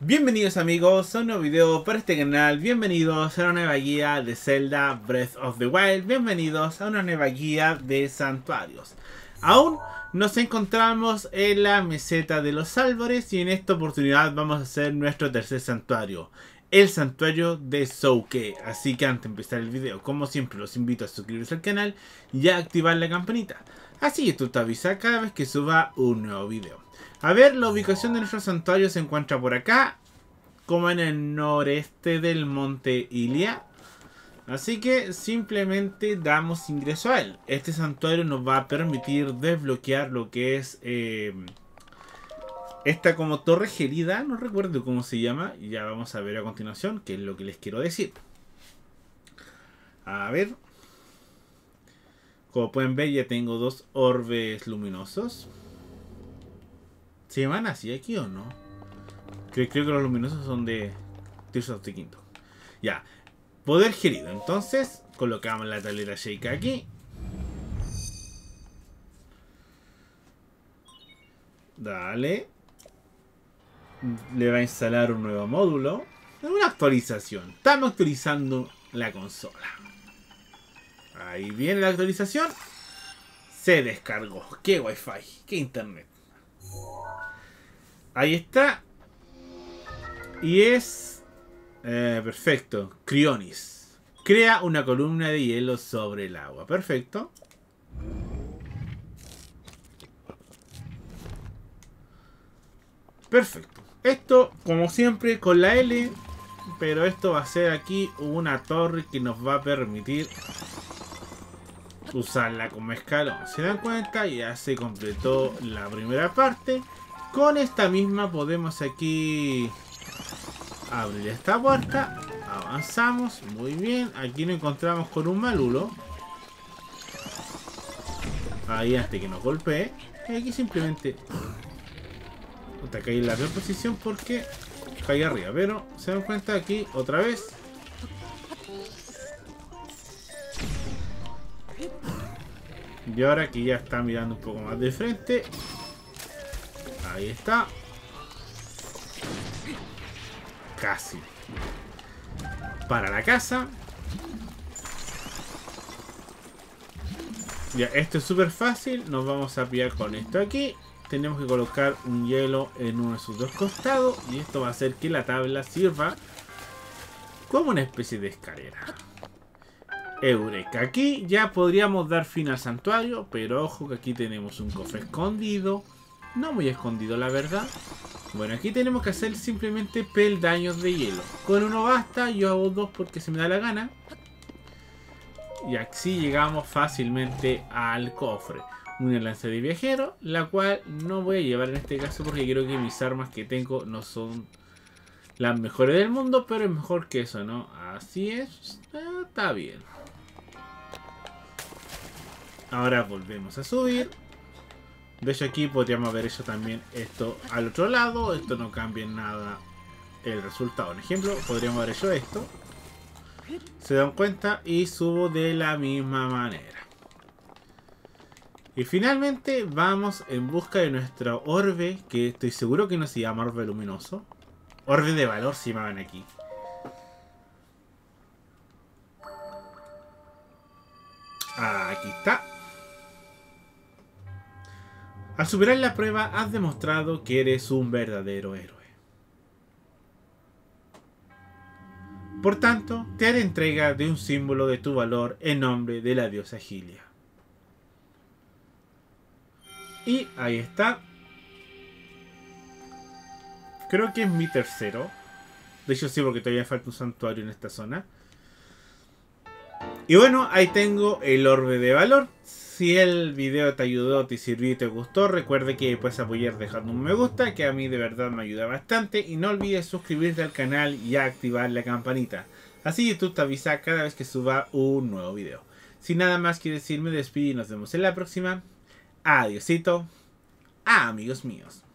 Bienvenidos amigos a un nuevo video para este canal, bienvenidos a una nueva guía de Zelda Breath of the Wild, bienvenidos a una nueva guía de santuarios. Aún nos encontramos en la meseta de los Álvarez y en esta oportunidad vamos a hacer nuestro tercer santuario, el santuario de Souke. Así que antes de empezar el video, como siempre los invito a suscribirse al canal y a activar la campanita. Así que tú te avisa cada vez que suba un nuevo video. A ver, la ubicación de nuestro santuario se encuentra por acá, como en el noreste del monte Ilia. Así que simplemente damos ingreso a él. Este santuario nos va a permitir desbloquear lo que es eh, esta como torre gerida. No recuerdo cómo se llama. Ya vamos a ver a continuación qué es lo que les quiero decir. A ver. Como pueden ver ya tengo dos orbes luminosos. ¿Se llaman así aquí o no? Creo, que los luminosos son de Tears of the. Ya. Poder gerido. Entonces, colocamos la tableta Shake aquí. Dale. Le va a instalar un nuevo módulo. Una actualización. Estamos actualizando la consola. Ahí viene la actualización. Se descargó. Qué wifi. Qué internet. Ahí está. Y es... Eh, perfecto. Crionis. Crea una columna de hielo sobre el agua. Perfecto. Perfecto. Esto, como siempre, con la L. Pero esto va a ser aquí una torre que nos va a permitir usarla como escalón. ¿Se dan cuenta? Ya se completó la primera parte. Con esta misma podemos aquí abrir esta puerta. Avanzamos, muy bien. Aquí nos encontramos con un malulo. Ahí antes que nos golpee. Y aquí simplemente... Puta, caí en la peor posición porque caí arriba. Pero se dan cuenta aquí otra vez. Y ahora que ya está mirando un poco más de frente, Ahí está. Casi. Para la casa. Ya, esto es súper fácil. Nos vamos a pillar con esto aquí. Tenemos que colocar un hielo en uno de sus dos costados. Y esto va a hacer que la tabla sirva como una especie de escalera. Eureka. Aquí ya podríamos dar fin al santuario. Pero ojo que aquí tenemos un cofre escondido no muy escondido, la verdad. Bueno, aquí tenemos que hacer simplemente peldaños de hielo. Con uno basta, yo hago dos porque se me da la gana. Y así llegamos fácilmente al cofre. Una lanza de viajero, la cual no voy a llevar en este caso porque creo que mis armas que tengo no son las mejores del mundo, pero es mejor que eso, ¿no? Así es, está bien. Ahora volvemos a subir. De hecho aquí podríamos haber hecho también esto al otro lado. Esto no cambia en nada el resultado. En ejemplo, podríamos haber hecho esto. Se dan cuenta y subo de la misma manera. Y finalmente vamos en busca de nuestro orbe, que estoy seguro que no se llama orbe luminoso. Orbe de valor se llamaban aquí. Aquí está. Al superar la prueba has demostrado que eres un verdadero héroe. Por tanto, te haré entrega de un símbolo de tu valor en nombre de la diosa Gilia. Y ahí está. Creo que es mi tercero. De hecho sí, porque todavía falta un santuario en esta zona. Y bueno, ahí tengo el orbe de valor. Si el video te ayudó, te sirvió y te gustó, recuerde que puedes apoyar dejando un me gusta, que a mí de verdad me ayuda bastante. Y no olvides suscribirte al canal y activar la campanita. Así YouTube te avisa cada vez que suba un nuevo video. Sin nada más que decir, me despido y nos vemos en la próxima. Adiósito, amigos míos.